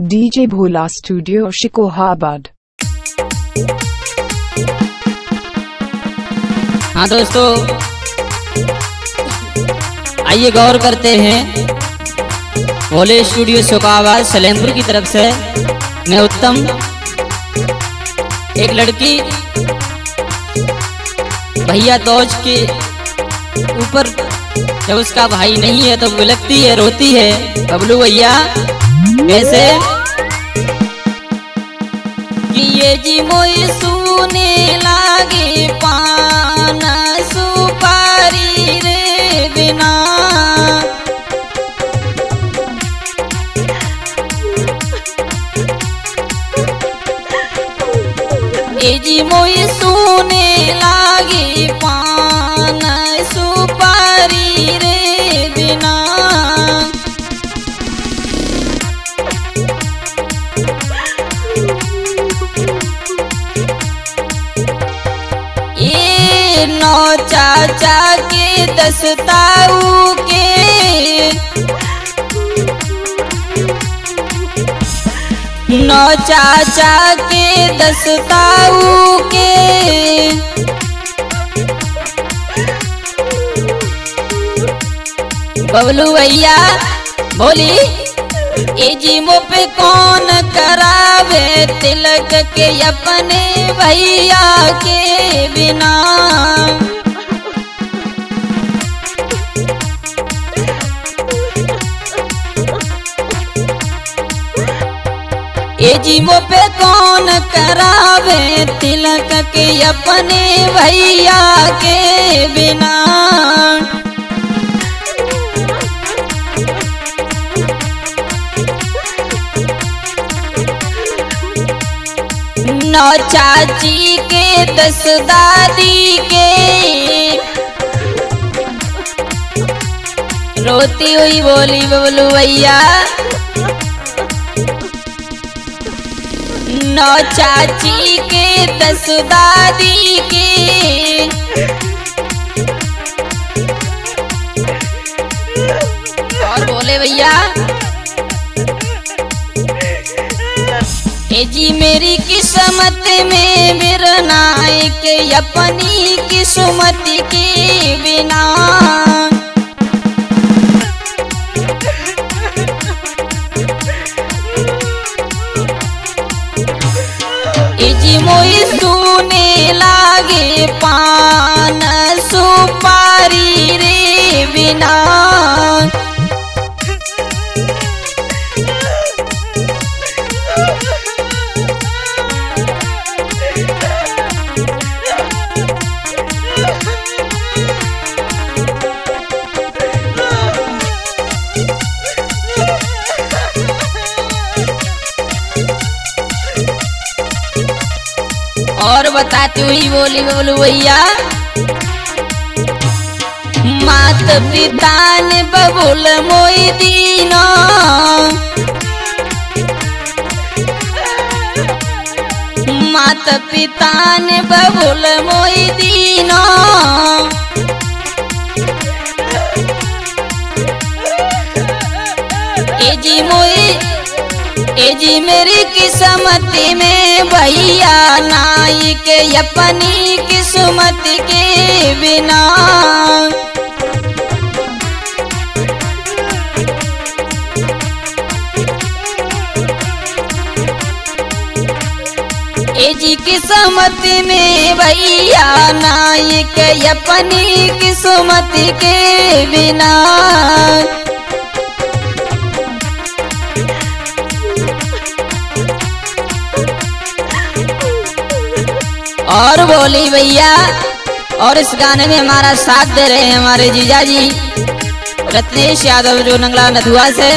DJ Bhola Studio Shikohabad. हाँ दोस्तों, आइए गौर करते हैं भोले स्टूडियो शोकाबाद सलेमपुर की तरफ़ से। मैं उत्तम, एक लड़की, भैया दौज के ऊपर। जब उसका भाई नहीं है तो बिलकती है रोती है। बबलू भैया कैसे कि जी मोई सुने लागे पान, सुपारी रे बिना। ये जी मोई सुने लागे पान नौ चाचा के दसताऊ के। नौ चाचा के दसताऊ के। बबलू भैया बोली। ए जीमो पे कौन करावे तिलक के अपने भैया के बिना? ए जीमो पे कौन करावे तिलक के अपने भैया के बिना? नौ चाची के दस दादी के। रोती हुई बोली बबलू भैया। नौ चाची के दस दादी के। और बोले भैया जी मेरी किस्मत में बिरनाए के अपनी किस्मत के बिना। सुने लागे पान सुपारी रे बिना। और बताती हुई बोली, बोलू भैया। मात पिता ने बबुल मोई दीना। मात पिता ने बबुल मोई दीना। जी मोई ए जी मेरी किस्मत में भैया नाई के अपनी किस्मत के बिना। ए जी किस्मत में भैया नाई के अपनी किस्मत के बिना। और बोली भैया, और इस गाने में हमारा साथ दे रहे हैं हमारे जीजा जी, रत्नेश यादव जो नंगला नथुआ से।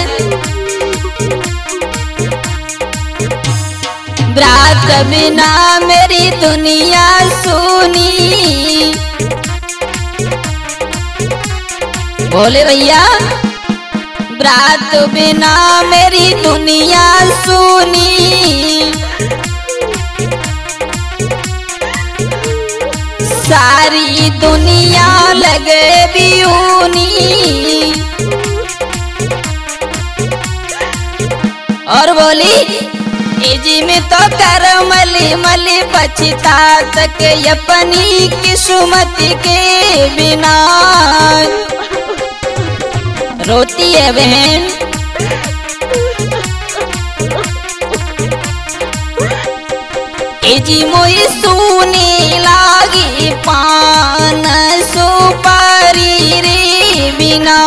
ब्रात बिना मेरी दुनिया सुनी। बोले भैया, ब्रात बिना मेरी दुनिया सुनी। लगे और बोली एजी में तो कर मली मली पछता तक अपनी किस्मत के बिना। रोती है बहन एजी मोई सुनी लागी पान सुपारी रे बिना